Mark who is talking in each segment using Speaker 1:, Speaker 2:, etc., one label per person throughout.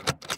Speaker 1: you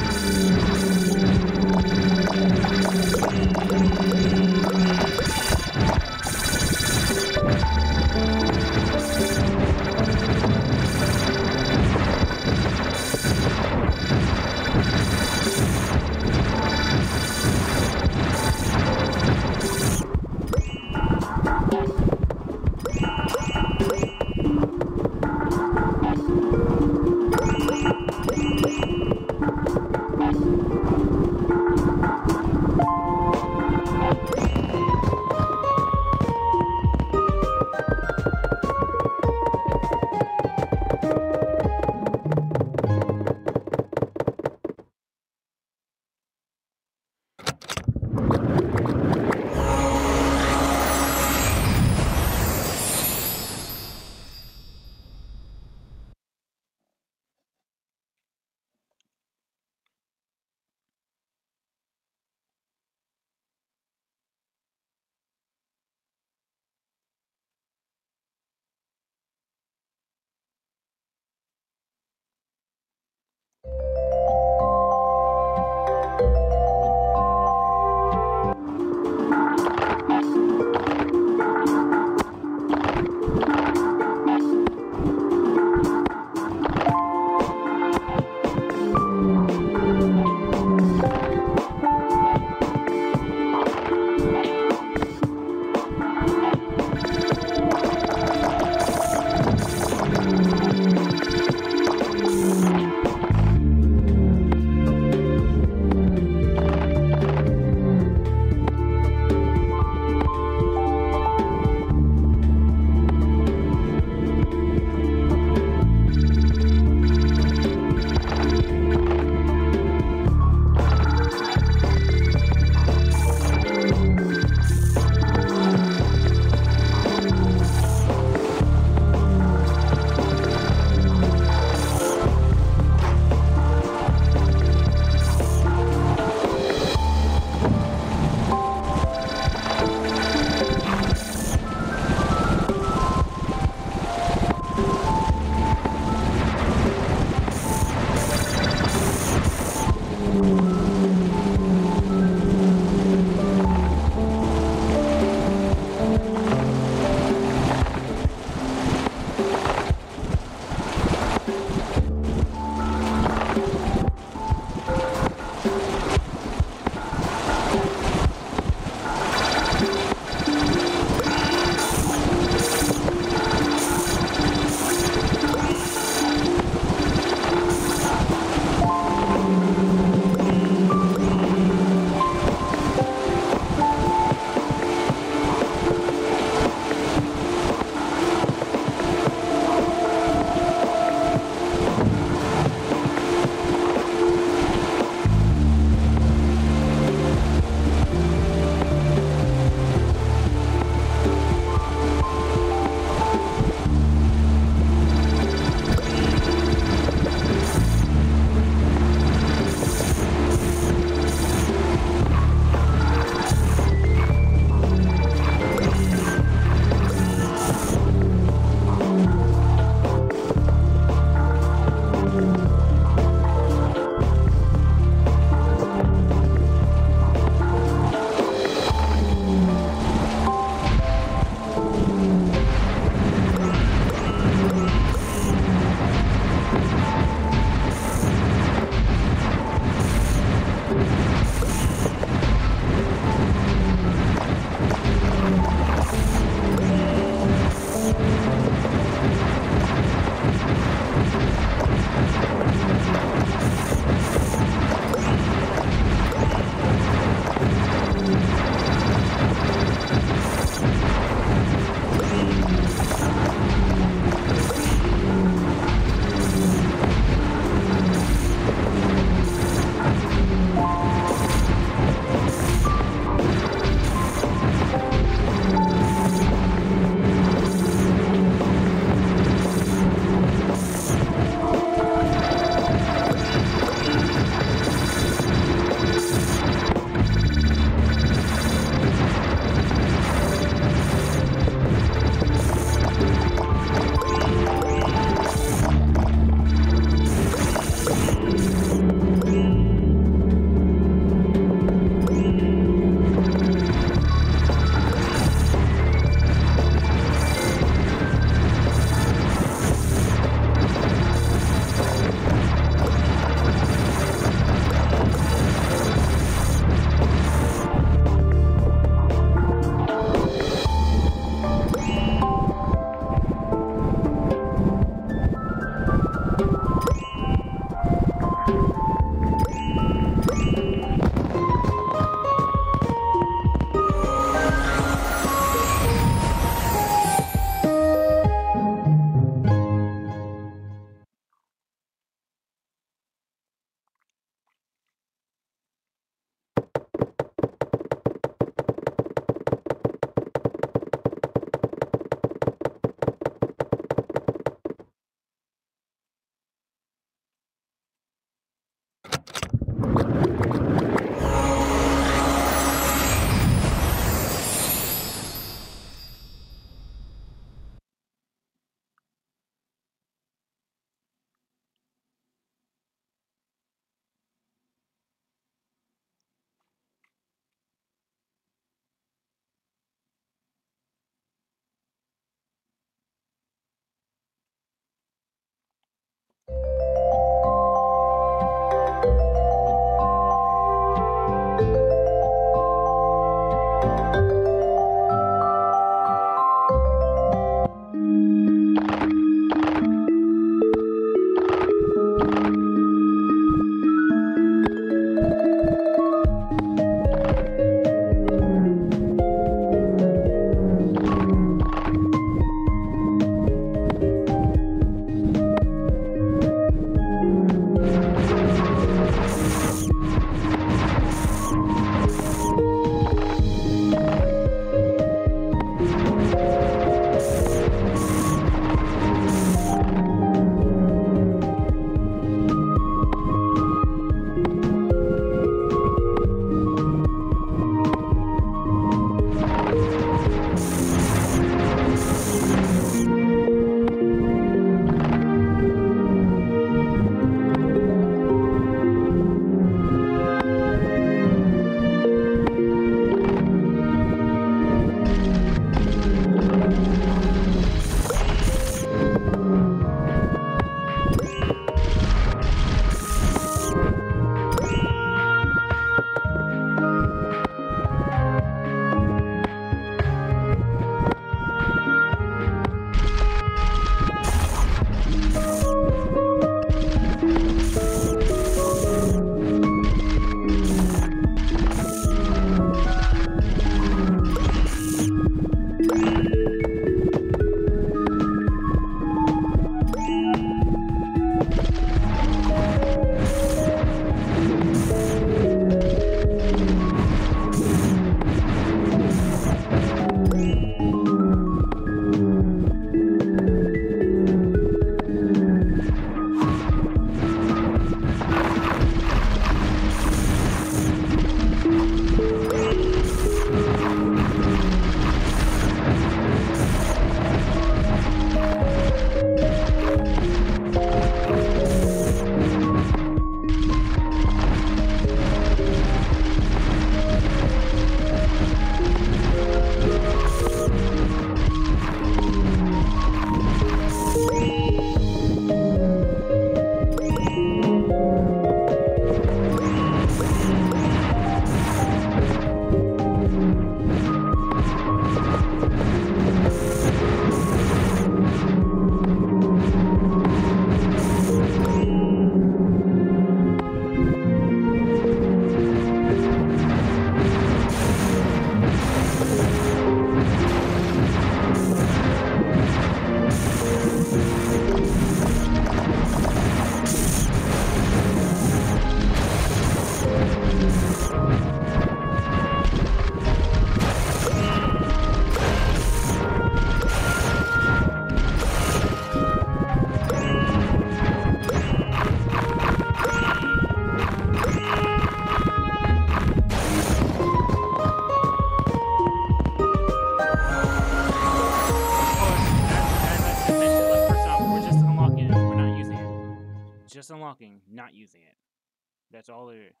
Speaker 1: That's all there is.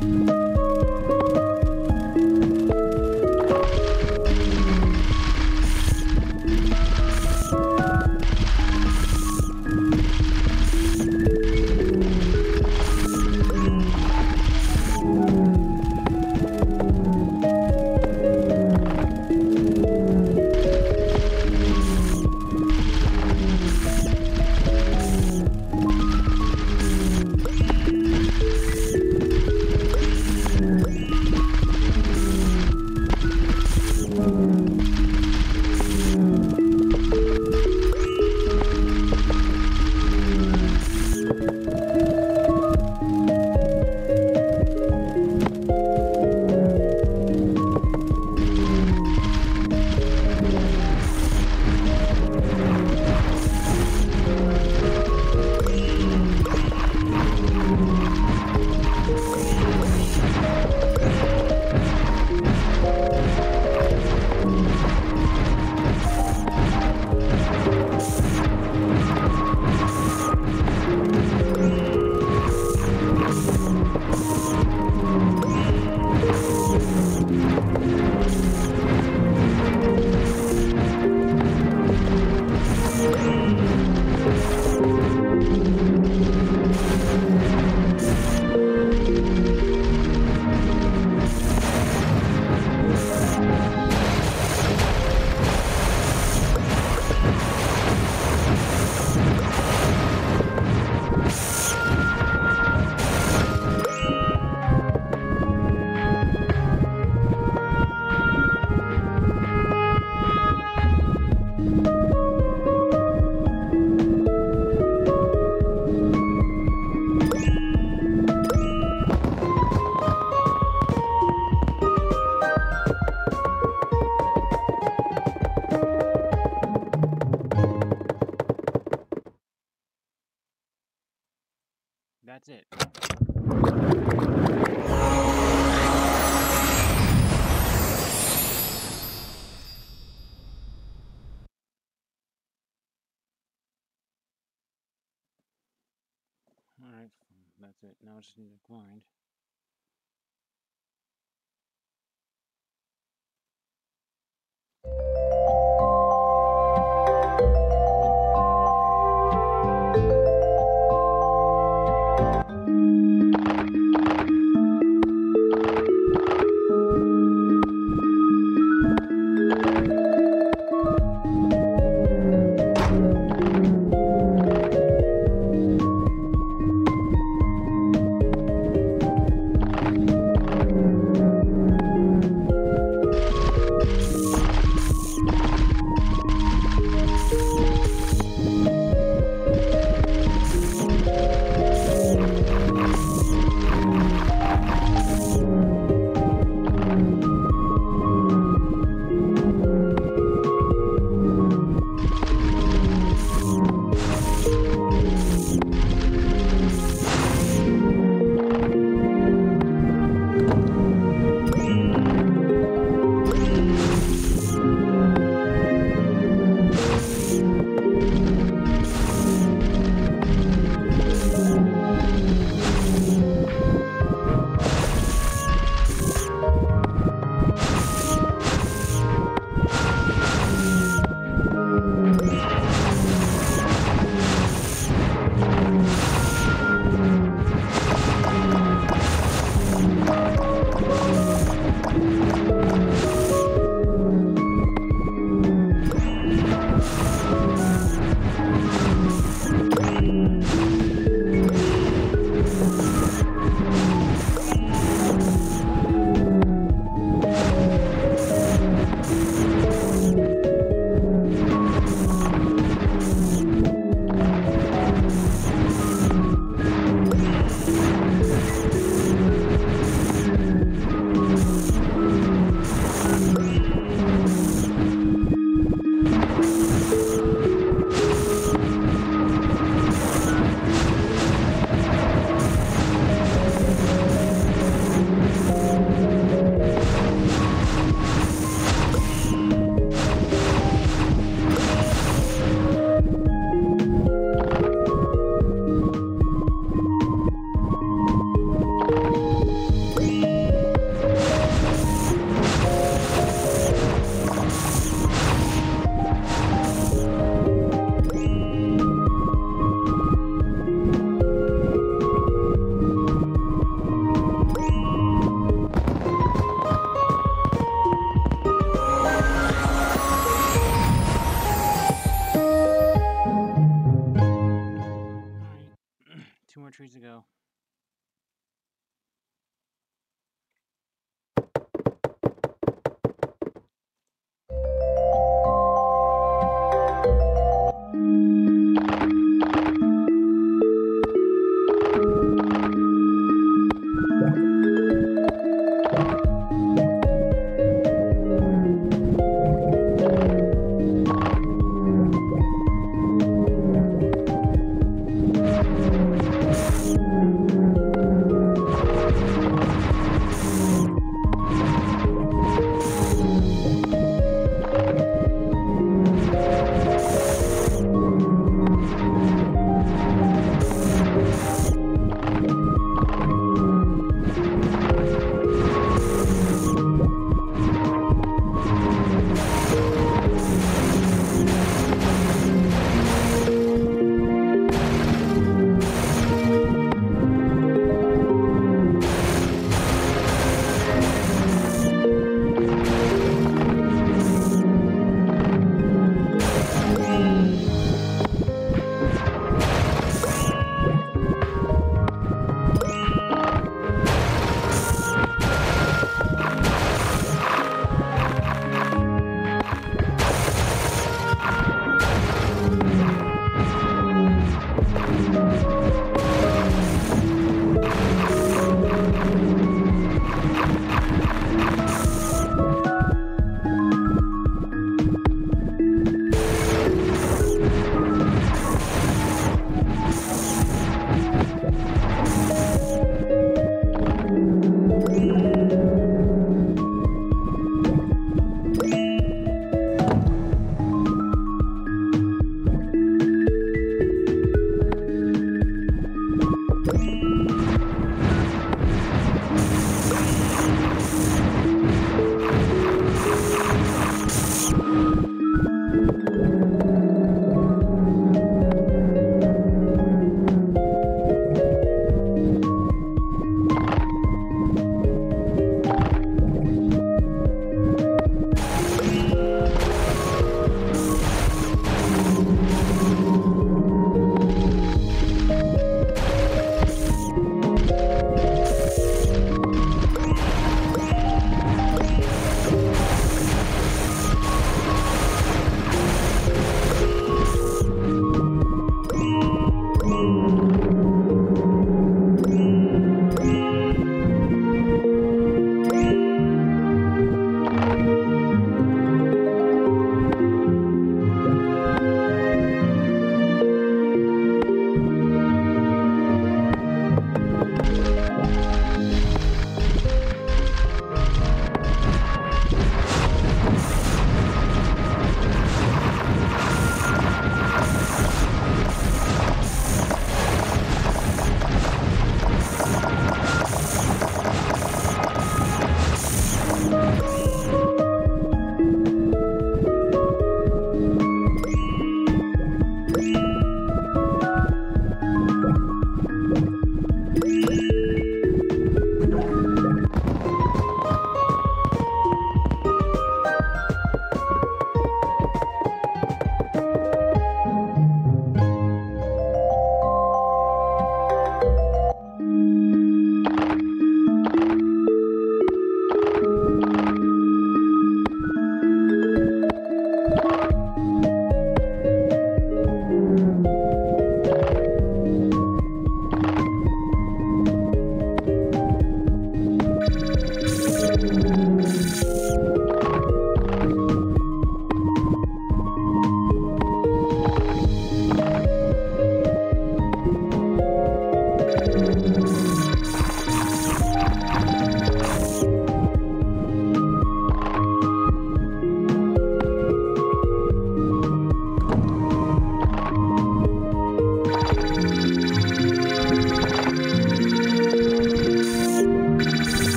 Speaker 1: you.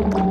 Speaker 1: Thank you.